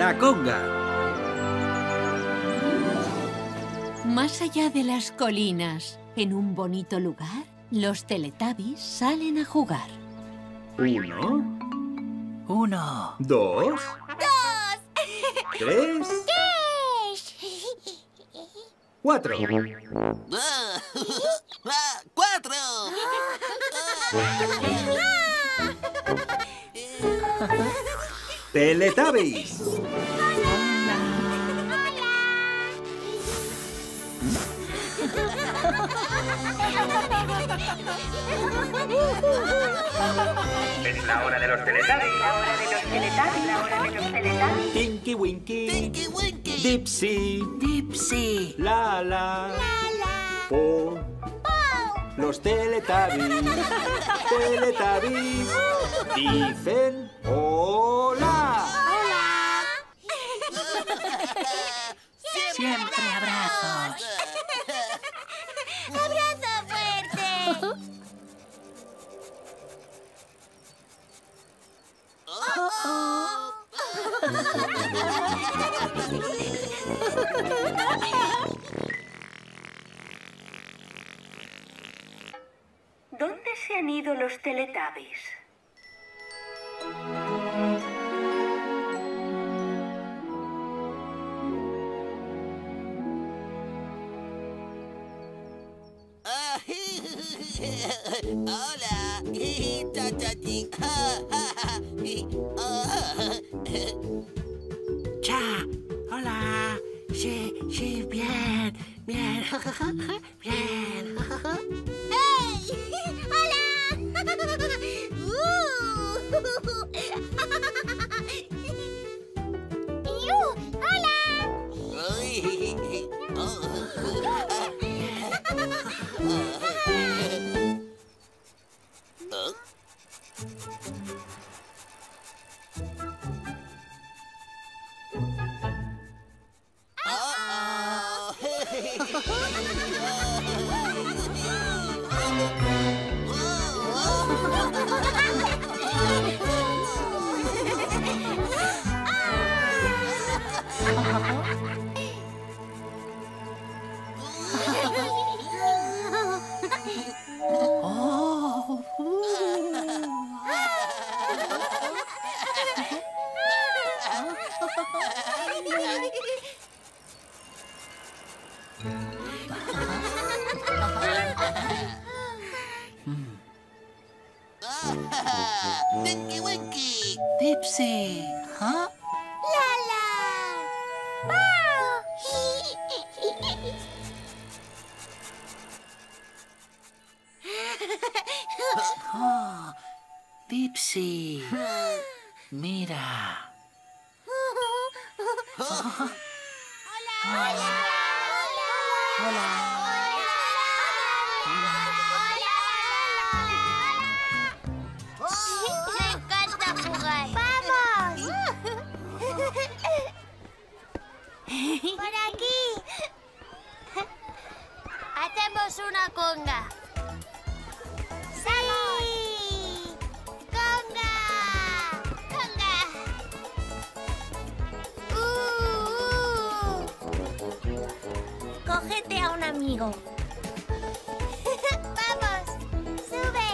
La conga. Más allá de las colinas, en un bonito lugar, los Teletubbies salen a jugar. Uno, Uno. dos, ¡Dos! tres, ¡Tres! cuatro. Ah, ah, ¡Cuatro! Teletubbies. Es la hora de los Teletubbies. La hora de los Teletubbies. La hora de los Teletubbies. Tinky Winky. Tinky Winky. Dipsy. Dipsy. Lala. Po. Los Teletubbies. Teletubbies. Dicen hola. Siempre abrazos. ¡Abrazo fuerte! ¿Dónde se han ido los Teletubbies? Hola. Cha. Hola. Sí, sí, bien. Bien. Bien. 哎呀！Winky. Dipsy. ¿Ah? ¡Lala! Oh, Dipsy. Mira. ¡Me encanta jugar! ¡Vamos! ¡Por aquí! Hacemos una conga. A un amigo. ¡Vamos! ¡Sube!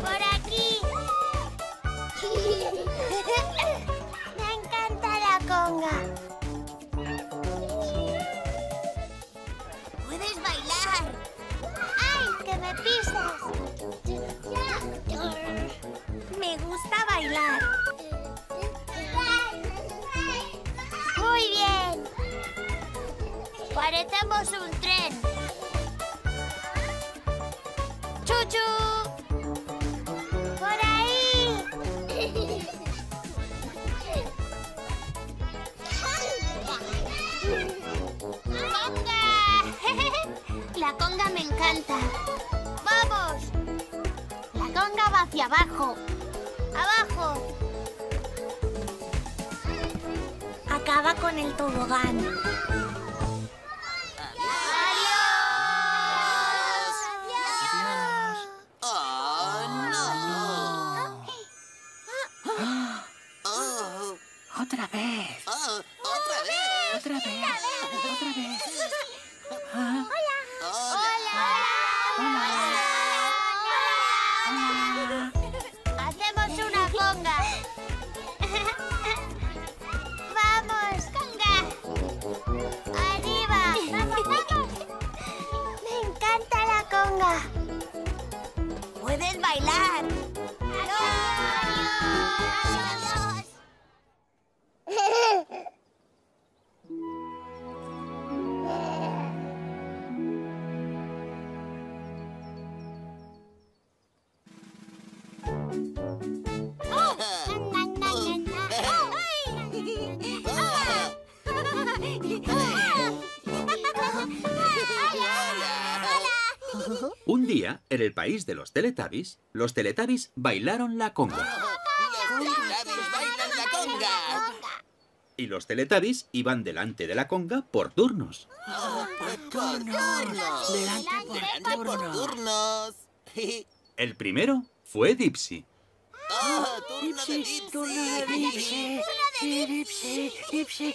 Por aquí. Me encanta la conga. Puedes bailar. ¡Ay, que me pisas! Me gusta bailar. Parecemos un tren. ¡Chuchu! ¡Por ahí! ¡Conga! La conga me encanta. ¡Vamos! La conga va hacia abajo. ¡Abajo! Acaba con el tobogán. Otra vez. Oh, otra vez. Otra vez. Otra vez. Ah, Hacemos una conga. Vamos, conga. Arriba. Me encanta la conga. Puedes bailar. Día, en el país de los Teletubbies, los Teletubbies bailaron la conga. Los Teletubbies bailan la conga. Y los Teletubbies iban delante de la conga por turnos. por turnos. Delante Delante por por turnos. turnos. El primero fue Dipsy. Oh, turno de Dipsy, turno de Dipsy. Sí, Dipsy, Dipsy.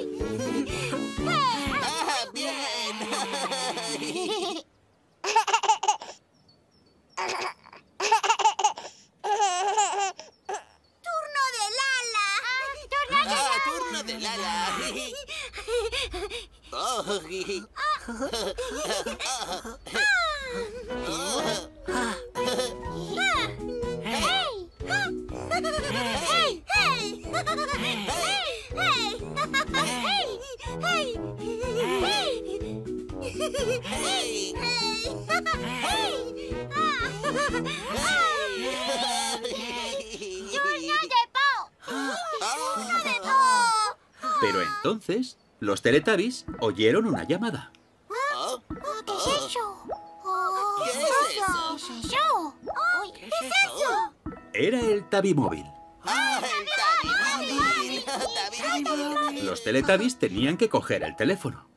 de Lala. Oh, ¡Hey! ¡Hey! ¡Hey! ¡Hey! hey. ¡Turno Pero entonces, los Teletubbies oyeron una llamada. Oh, ¿Qué es eso? ¿Qué es eso? ¿Qué es eso? Uy, ¿Qué es eso? Era el Tabimóvil. Ah, el Tabimóvil. Tabimóvil. Los Teletubbies tenían que coger el teléfono.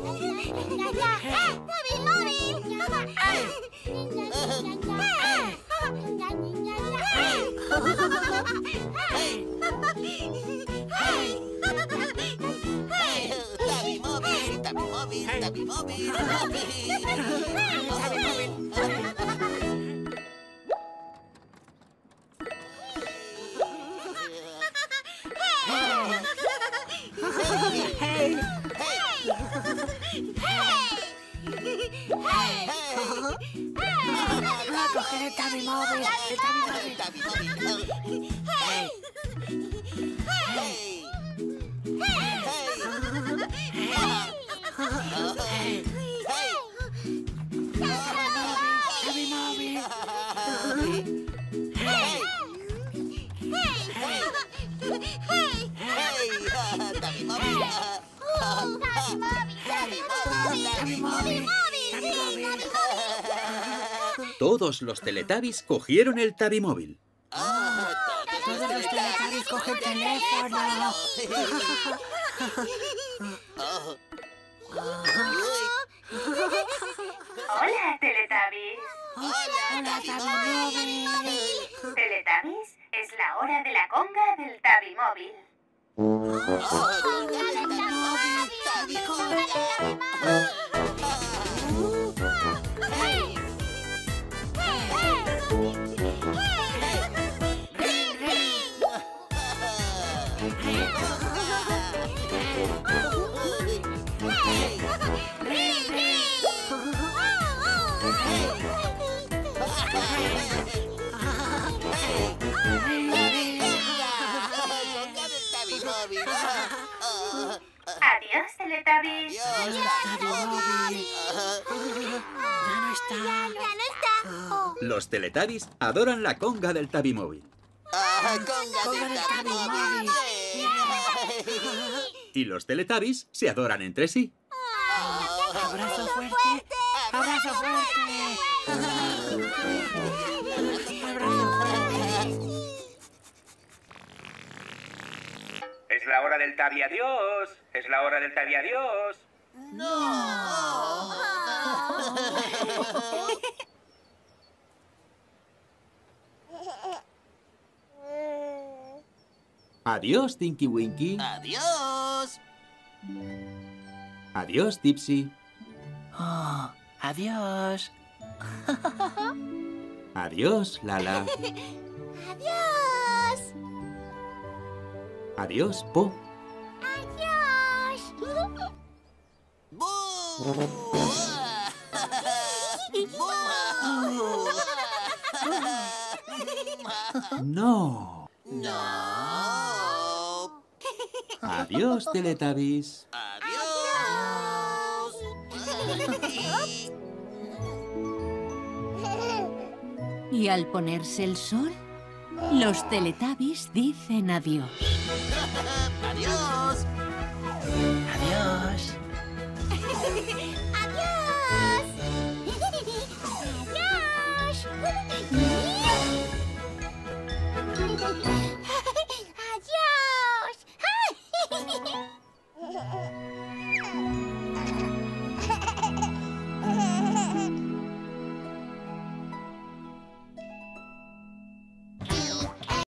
Ah, Coger el Tabimóvil. El Tabimóvil. Tabimóvil. Hey. Hey. Hey. Todos los Teletubbies cogieron el Tabimóvil. Todos los Teletubbies cogen el teléfono. Hola, Teletubbies. Hola, Tabimóvil. Teletubbies, es la hora de la conga del Tabimóvil. Conga Adiós, Teletubbies. Dios, Tabimóvil. Ya no está. Ya no está. Oh. Los Teletubbies adoran la conga del Tabimóvil. Ah, conga Conga del del Tabimóvil. Y los Teletubbies se adoran entre sí. Abrazo fuerte. Abrazo fuerte. Abrazo fuerte. Es la hora del tabi adiós. Es la hora del tabi adiós. Adiós, Tinky Winky. Adiós. Adiós, Tipsy. Oh, adiós. Adiós, Lala. Adiós. Adiós, Po. Adiós. No. No. Adiós, Teletubbies. Adiós. Y al ponerse el sol, los Teletubbies dicen adiós. Adiós. Adiós.